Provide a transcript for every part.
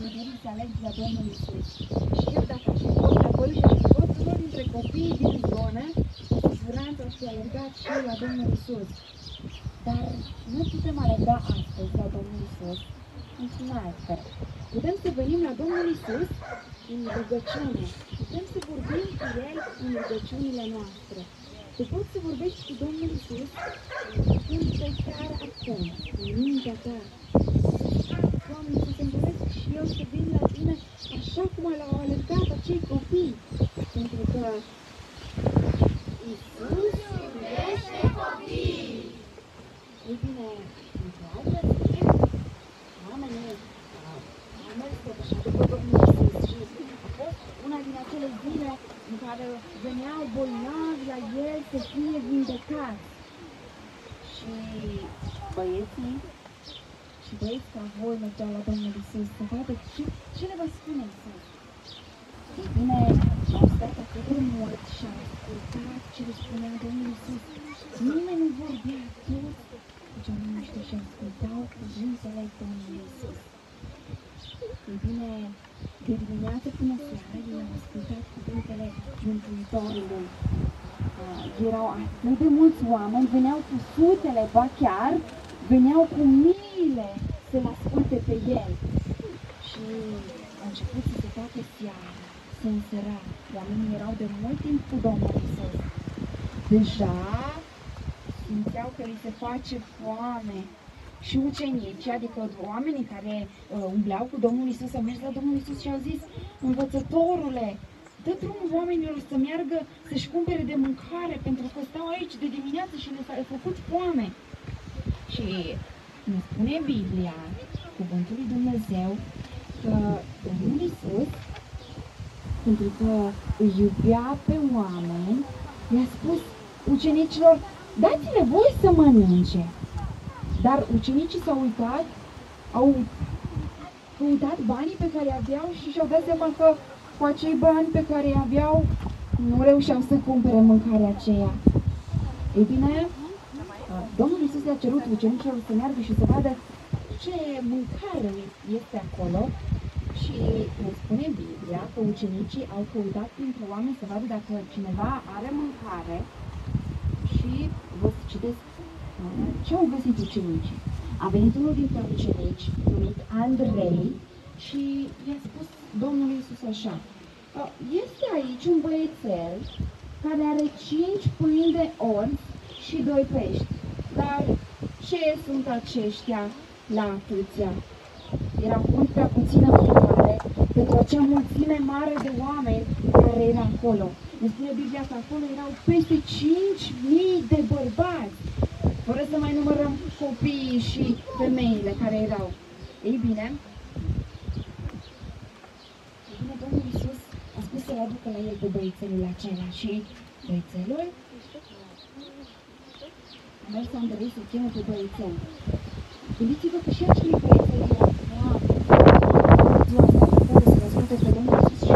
Mă dorit să alerg la Domnul Isus. Și eu dacă aș fi fost acolo și aș fi fost unul dintre copiii din zonă, cu siguranță aș fi alergat și eu la Domnul Isus. Dar nu putem alerga astăzi la Domnul Isus într-un alt fel. Putem să venim la Domnul Isus în rugăciune. Putem să vorbim cu El în rugăciunile noastre. Tu poți să vorbești cu Domnul Isus când stai chiar acum, în mintea ta. Doamne, să te doresc și eu să vin la tine așa cum l-au alergat acei copii. Pentru că Isus iubește copii. Ei bine, într-o altă zi, oamenii uh, au mers totuși după Domnul Isus și a fost una din acele zile în care veneau bolnavi la el să fie vindecați. Și băieții și băieți ca voi mergeau la Domnul Isus să vadă ce, ce le va spune Isus. Ei bine, au stat atât de mult și au ascultat ce le spunea Domnul Isus. Nimeni nu vorbea, toți făceau liniște și ascultau cuvintele Domnului Isus. Ei bine, de dimineață până seara, ei au ascultat cuvintele Mântuitorului. Uh, erau atât de mulți oameni, veneau cu sutele, ba chiar veneau cu miile să-L asculte pe El. Și a început să se facă seara, se însera. Oamenii erau de mult timp cu Domnul Isus. Deja simțeau că li se face foame. Și ucenicii, adică oamenii care uh, umbleau cu Domnul Isus, au mers la Domnul Isus și au zis, învățătorule, dă drumul oamenilor să meargă să-și cumpere de mâncare, pentru că stau aici de dimineață și le s-a făcut foame. Și ne spune Biblia, cuvântul lui Dumnezeu, că Domnul Isus, pentru că îi iubea pe oameni, le-a spus ucenicilor, dați-le voi să mănânce. Dar ucenicii s-au uitat, au uitat banii pe care aveau și și-au dat seama că cu acei bani pe care îi aveau nu reușeau să cumpere mâncarea aceea. Ei bine, Domnul Iisus le-a cerut ucenicilor să meargă și să vadă ce mâncare este acolo și ne spune Biblia că ucenicii au căutat printre oameni să vadă dacă cineva are mâncare și vă citesc uh, ce au găsit ucenicii. A venit unul dintre ucenici, numit Andrei, și i-a spus Domnul Iisus așa, "Uh, este aici un băiețel care are cinci pâini de orz și doi pești. Dar ce sunt aceștia la atâția? Era mult prea puțină mâncare pentru acea mulțime mare de oameni care era acolo. Ne spune Biblia că acolo erau peste 5.000 de bărbați, fără să mai numărăm copiii și femeile care erau. Ei bine, ei bine, Domnul Iisus a spus să-l aducă la el pe băiețelul acela și băiețelul a mers Andrei să chemă pe băiețel. Gândiți-vă că și acei băiețeli erau foarte, Doamne, fără să-L asculte pe Domnul Iisus și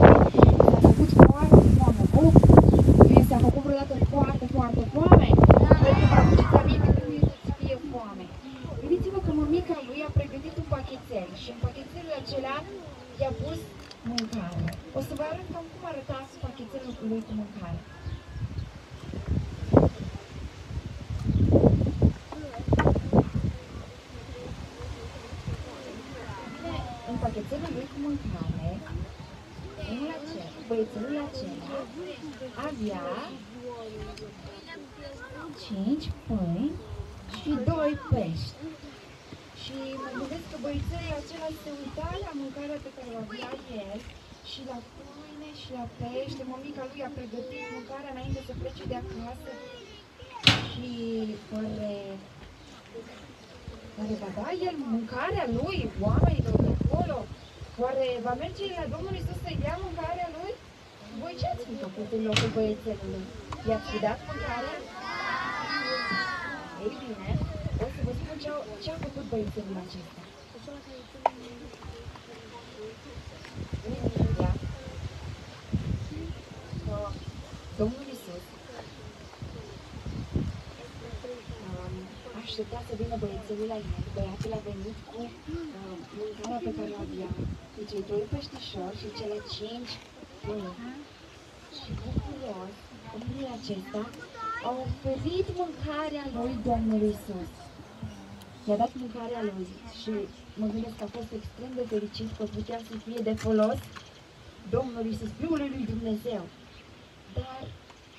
s-a făcut foarte foame. Oh, vi s-a făcut vreodată foarte, foarte foame? Cred că vă aduceți aminte când este să fie foame. Gândiți-vă că mămica lui a pregătit un pachetel și în pachetelul acela i-a pus mâncare. O să vă arăt cam cum arăta pachetelul lui cu mâncare. Bine, în pachetelul lui cu mâncare, omul acela, băiețelul acela avea cinci pâini și doi pești. Și mă gândesc că băiețelul acela se uita la mâncarea pe care o avea el și la pâine și la pește. Mămica lui a pregătit mâncarea înainte să plece de acasă și oare, oare va da el mâncarea lui oamenilor de acolo? Oare va merge la Domnul Iisus să-i dea mâncarea lui? Voi ce ați fi făcut în locul băiețelului? I-ați fi dat mâncarea? Ei bine, o să vă spun ce a, ce a făcut băiețelul acesta. Spune Biblia că Domnul Iisus um, a aștepta să vină băiețelul la el. Băiatul a venit cu uh, mâncarea pe care o avea, cu cei doi peștișori și cele cinci pâini. Și bucuros, omul acesta a oferit mâncarea lui Domnul Isus. I-a dat mâncarea lui și mă gândesc că a fost extrem de fericit că putea să fie de folos Domnul Isus, Fiul lui Dumnezeu. Dar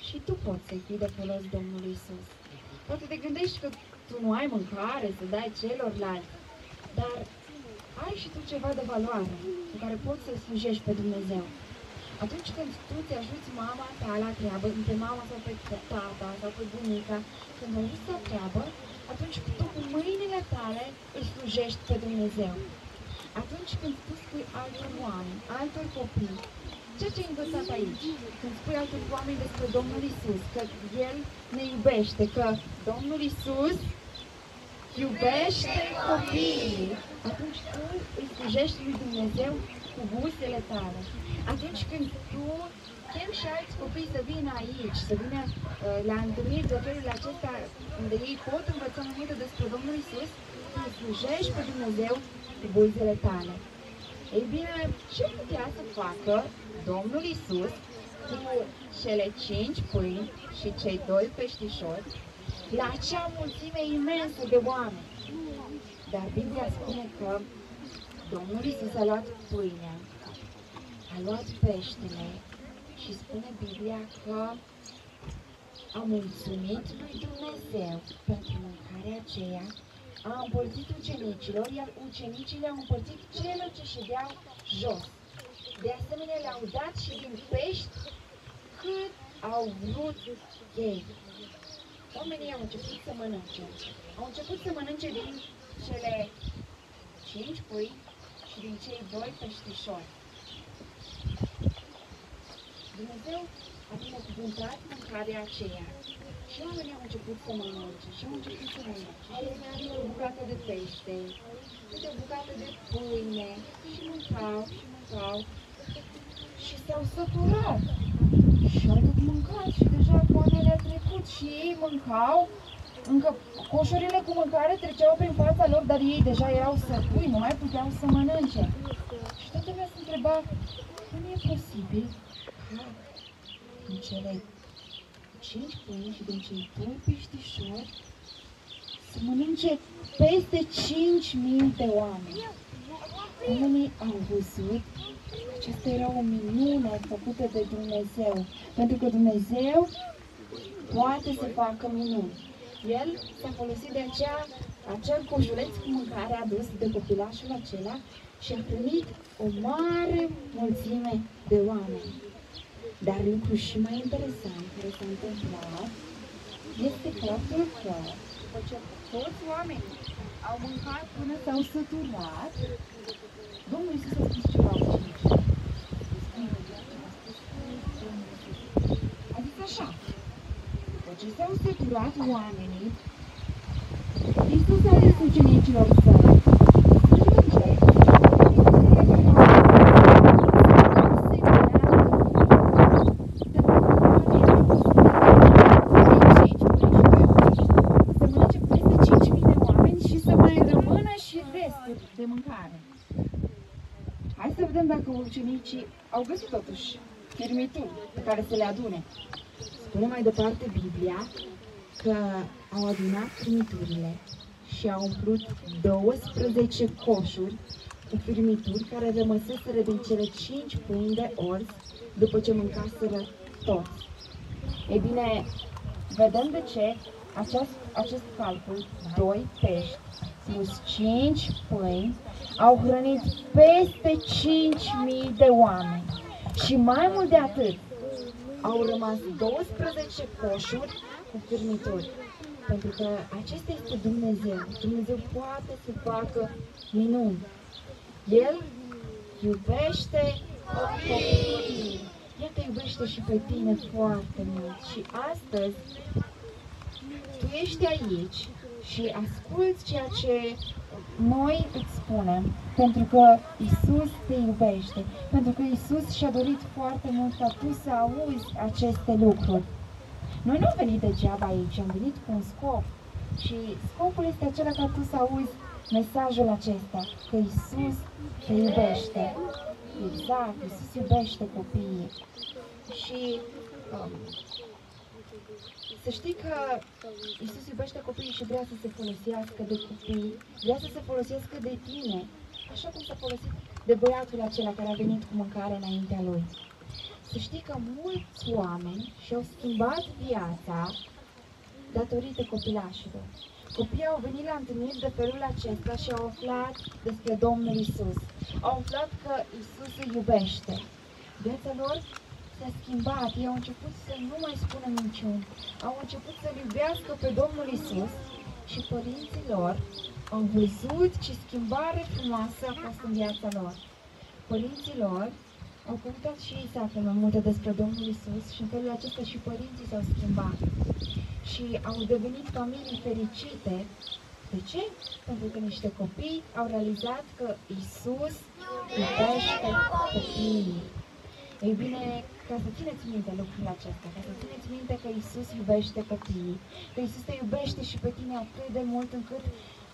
și tu poți să fii de folos Domnului Isus. Poate te gândești că tu nu ai mâncare să dai celorlalți, dar ai și tu ceva de valoare cu care poți să slujești pe Dumnezeu. Atunci când tu te ajuți mama ta la treabă, pe mama sau pe tata sau pe bunica, când ajuți la treabă, atunci tu cu mâinile tale îl slujești pe Dumnezeu. Atunci când tu spui altor oameni, altor copii, ceea ce ai învățat aici, când spui altor oameni despre Domnul Isus, că El ne iubește, că Domnul Isus iubește copiii, atunci tu îi slujești lui Dumnezeu cu buzele tale. Atunci când tu chem și alți copii să vină aici, să vină uh, la întâlniri de felul acesta, unde ei pot învăța mai multe despre Domnul Isus, tu îi slujești pe Dumnezeu cu buzele tale. Ei bine, ce putea să facă Domnul Isus cu cele cinci pâini și cei doi peștișori la acea mulțime imensă de oameni? Dar Biblia spune că Domnul Isus a luat pâinea, a luat peștele și spune Biblia că a mulțumit lui Dumnezeu pentru mâncarea aceea, a împărțit ucenicilor, iar ucenicii le-au împărțit celor ce ședeau jos. De asemenea, le-au dat și din pești cât au vrut ei. Oamenii au început să mănânce. Au început să mănânce din cele cinci pui și din cei doi peștișori. Dumnezeu a binecuvântat mâncarea aceea. Și oamenii au început să mănânce, și au început să mănânce. Și câte o bucată de pește, câte o bucată de pâine, și mâncau, și mâncau. Și s-au săturat. Și au tot mâncat și deja foamea le-a trecut și ei mâncau încă coșurile cu mâncare treceau prin fața lor, dar ei deja erau sătui, nu mai puteau să mănânce. Și toată lumea se întreba, cum e posibil ca din cele cinci pâini și din cei doi peștișori să mănânce peste cinci mii de oameni. Oamenii au văzut aceasta era o minune făcută de Dumnezeu, pentru că Dumnezeu poate să facă minuni. El s-a folosit de acea, acel coșuleț cu mâncare adus de copilașul acela și a primit o mare mulțime de oameni. Dar lucru și mai interesant care s-a întâmplat este faptul că după ce toți oamenii au mâncat până s-au săturat, Domnul Iisus a spus ceva ucenicii. A zis așa, după ce s-au săturat oamenii, Iisus a zis ucenicilor săi, strângeți să mănânce peste 5.000 de oameni și să mai rămână și restul de mâncare. Hai să vedem dacă ucenicii au găsit totuși firmituri pe care să le adune. Spune mai departe Biblia că au adunat firmiturile și au umplut 12 coșuri cu firmituri care rămăseseră din cele 5 pâini de orz după ce mâncaseră toți. Ei bine, vedem de ce acest, acest calcul, 2 pești plus 5 pâini, au hrănit peste 5.000 de oameni. Și mai mult de atât, au rămas 12 coșuri cu firmituri. Pentru că acesta este Dumnezeu. Dumnezeu poate să facă minuni. El iubește copiii. El te iubește și pe tine foarte mult. Și astăzi tu ești aici și asculți ceea ce noi îți spunem, pentru că Isus te iubește, pentru că Isus și-a dorit foarte mult ca tu să auzi aceste lucruri. Noi nu am venit degeaba aici, am venit cu un scop. Și scopul este acela ca tu să auzi mesajul acesta, că Isus te iubește. Exact, Isus iubește copiii. Și um, să știi că Isus iubește copiii și vrea să se folosească de copii, vrea să se folosească de tine, așa cum s-a folosit de băiatul acela care a venit cu mâncare înaintea lui. Să știi că mulți oameni și-au schimbat viața datorită copilașilor. Copiii au venit la întâlniri de felul acesta și au aflat despre Domnul Isus. Au aflat că Isus îi iubește. Viața lor s-a schimbat. Ei au început să nu mai spună minciuni. Au început să-L iubească pe Domnul Isus și părinții lor au văzut ce schimbare frumoasă a fost în viața lor. Părinții lor au căutat și ei să afle mai multe despre Domnul Isus și în felul acesta și părinții s-au schimbat și au devenit familii fericite. De ce? Pentru că niște copii au realizat că Isus iubește copiii. Ei bine, ca să țineți minte lucrul acesta, ca să țineți minte că Isus iubește copiii, că Isus te iubește și pe tine atât de mult încât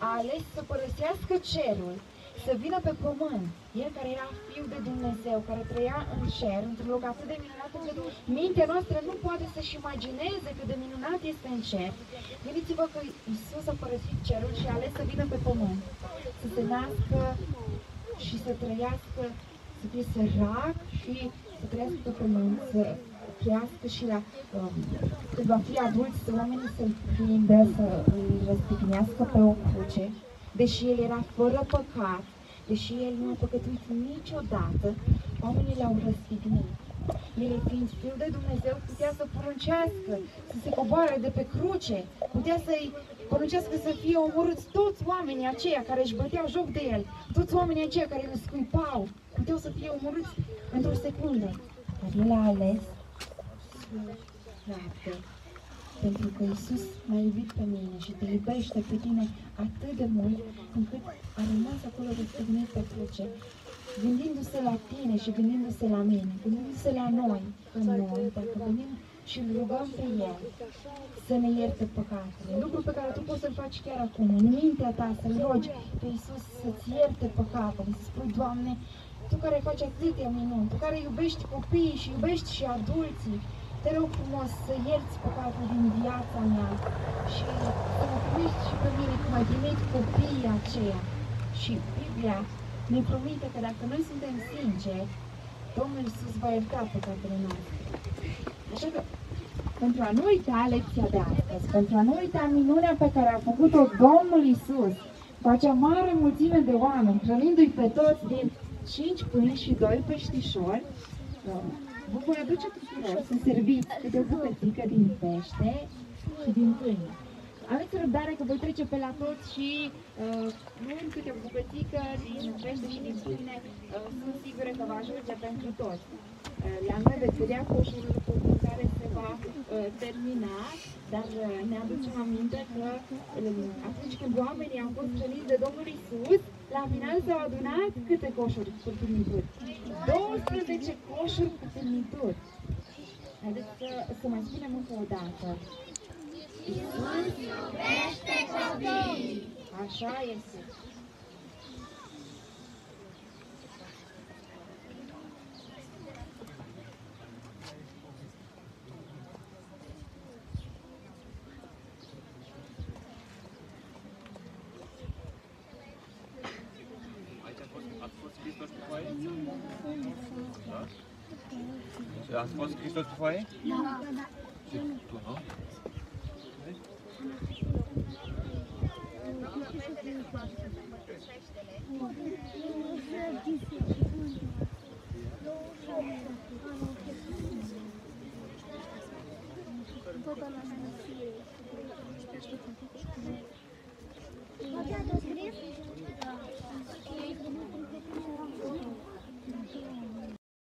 a ales să părăsească cerul să vină pe pământ. El care era Fiul de Dumnezeu, care trăia în cer, într-un loc atât de minunat încât mintea noastră nu poate să-și imagineze cât de minunat este în cer. Gândiți-vă că Isus a părăsit cerul și a ales să vină pe pământ, să se nască și să trăiască, să fie sărac și să trăiască pe pământ, să crească și la, um, când va fi adult, să oamenii să-l prindă, să îl răstignească pe o cruce, deși el era fără păcat, deși el nu a păcătuit niciodată, oamenii l-au răstignit. El, fiind Fiul de Dumnezeu, putea să poruncească, să se coboare de pe cruce, putea să-i poruncească să fie omorâți toți oamenii aceia care își băteau joc de el, toți oamenii aceia care îl scuipau, puteau să fie omorâți într-o secundă. Dar el a ales să pentru că Isus m-a iubit pe mine și te iubește pe tine atât de mult încât a rămas acolo răstignit pe cruce, gândindu-se la tine și gândindu-se la mine, gândindu-se la noi, că noi, dacă venim și îl rugăm pe El să ne ierte păcatele. Lucru pe care tu poți să-l faci chiar acum, în mintea ta, să-L rogi pe Iisus să-ți ierte păcatele, să spui, Doamne, Tu care faci atâtea minuni, Tu care iubești copiii și iubești și adulții, te rog frumos să ierți păcatul din viața mea și să mă primești și pe mine cum ai primit copiii aceia. Și Biblia ne promite că dacă noi suntem sinceri, Domnul Iisus va ierta păcatele noastre. Așa că, pentru a nu uita lecția de astăzi, pentru a nu uita minunea pe care a făcut-o Domnul Iisus cu acea mare mulțime de oameni, hrănindu-i pe toți din cinci pâini și doi peștișori, Vă voi aduce tuturor să serviți câte o bucățică din pește și din pâine. Aveți răbdare că voi trece pe la toți și uh, luând câte o bucățică din pește și din pâine, uh, sunt sigură că va ajunge pentru toți. Uh, la noi veți vedea coșul cu care se va uh, termina, dar uh, ne aducem aminte că uh, atunci când oamenii au fost hrăniți de Domnul Isus, la final s-au adunat câte coșuri cu turnituri? 12 coșuri cu turnituri. Haideți să, să mai spunem încă o dată. Iisus iubește copiii. Așa este. Christophe, tu Non. Toi.